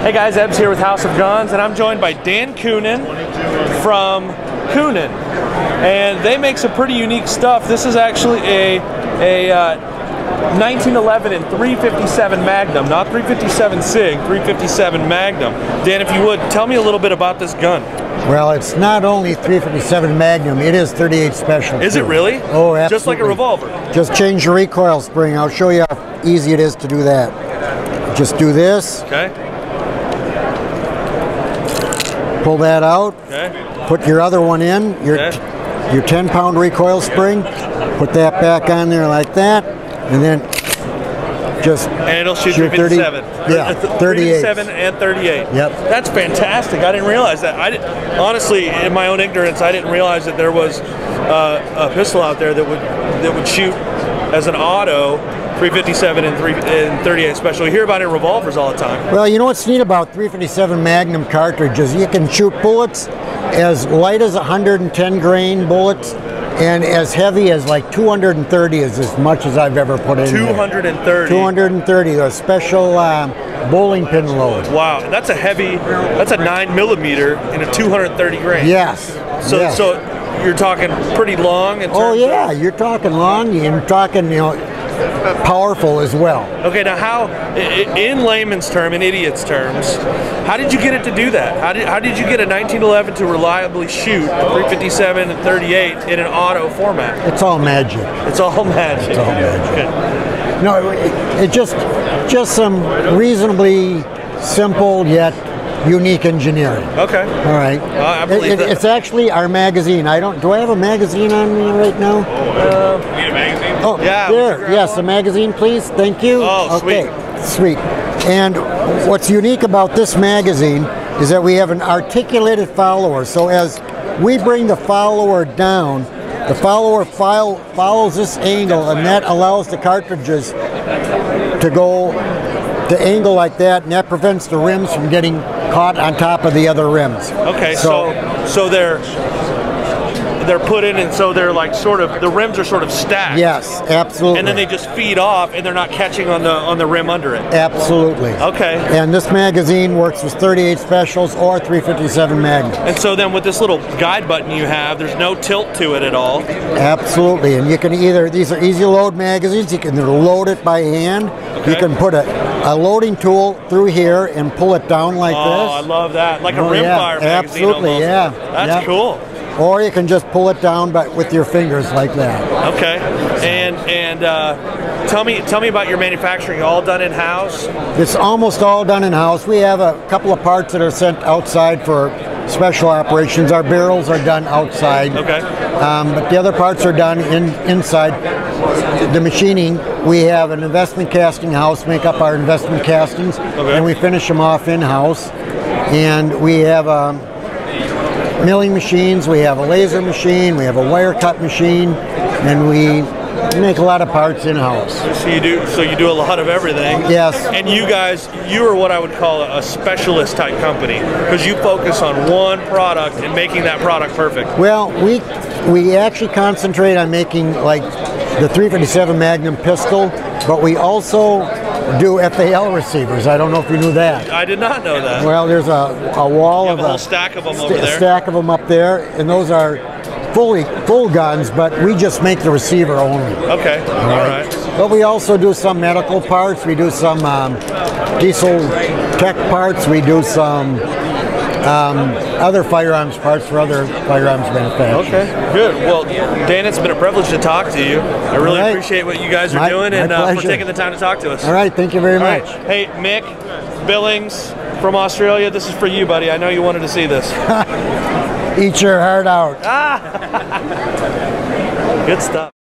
Hey guys, Ebbs here with Haus of Guns, and I'm joined by Dan Coonan from Coonan, and they make some pretty unique stuff. This is actually a a uh, 1911 and 357 Magnum, not 357 SIG, 357 Magnum. Dan, if you would, tell me a little bit about this gun. Well, it's not only 357 Magnum, it is 38 Special. Is too. it really? Oh, absolutely. Just like a revolver. Just change the recoil spring. I'll show you how easy it is to do that. Just do this, Okay. Pull that out, Okay. put your other one in, your, Okay. your 10 pound recoil spring, put that back on there like that, and then just And it'll shoot Shoot 30 yeah, 38. 37 and 38. Yep. That's fantastic. I didn't realize that. I did, honestly, in my own ignorance, I didn't realize that there was uh, a pistol out there that would that would shoot as an auto 357 and 3 and 38 special. You hear about it in revolvers all the time. Well, you know what's neat about 357 Magnum cartridges? You can shoot bullets as light as 110 grain bullets and as heavy as like 230 is as much as I've ever put in there. 230. 230, a special um, bowling pin load. Wow, that's a heavy. That's a nine millimeter in a 230 grain. Yes. So yes. so you're talking pretty long. Oh yeah, Of, you're talking long. You're talking, you know, powerful as well. Okay, now how, in layman's term, in idiot's terms, how did you get it to do that? How did, how did you get a 1911 to reliably shoot a 357 and 38 in an auto format? It's all magic. It's all magic. It's all magic. Okay. No, it, it just just some reasonably simple yet unique engineering. Okay. All right. Uh, I believe It- it- It's actually our magazine. I don't. Do I have a magazine on me right now? Oh, Need a magazine? Oh, Yeah, there. Yes, one? a magazine, please. Thank you. Oh, okay. Sweet. And what's unique about this magazine is that we have an articulated follower. So as we bring the follower down, the follower file follows this angle, and that allows the cartridges to go the angle like that, and that prevents the rims from getting caught on top of the other rims. Okay, so so they're they're put in, and so they're like sort of the rims are sort of stacked. yes, absolutely. And then they just feed off, and they're not catching on the on the rim under it. absolutely. Okay. And this magazine works with 38 specials or 357 Magnum. And so then with this little guide button you have, there's no tilt to it at all. Absolutely. And you can either, these are easy load magazines, you can load it by hand, you can put a, a loading tool through here and pull it down like this. Oh, I love that. Like a Oh, rimfire yeah, magazine absolutely, almost. yeah, That's yeah. cool. Or you can just pull it down but with your fingers like that. Okay. And and uh, tell me tell me about your manufacturing. All done in house. It's almost all done in house. We have a couple of parts that are sent outside for special operations. Our barrels are done outside. Okay. Um, but the other parts are done in inside. The machining, we have an investment casting house make up our investment castings, Okay. and we finish them off in house. And we have um, milling machines, we have a laser machine, we have a wire cut machine, and we make a lot of parts in house. So you do so you do a lot of everything. Yes. And you guys, you are what I would call a specialist type company because you focus on one product and making that product perfect. Well, we we actually concentrate on making like the 357 Magnum pistol, but we also do FAL receivers. I don't know if you knew that. I did not know that. Well, there's a, a wall of a whole stack of them over there. stack of them up there, and those are fully full guns, but we just make the receiver only. Okay. All right. But we also do some medical parts. We do some um, diesel tech parts. We do some um, other firearms parts for other firearms manufacturers. Okay, good. Well, Dan, it's been a privilege to talk to you. I really All right. appreciate what you guys are My- doing my and uh, for taking the time to talk to us. All right, thank you very All right. much. Hey, Mick Billings from Australia, this is for you, buddy. I know you wanted to see this. Eat your heart out. Ah. Good stuff.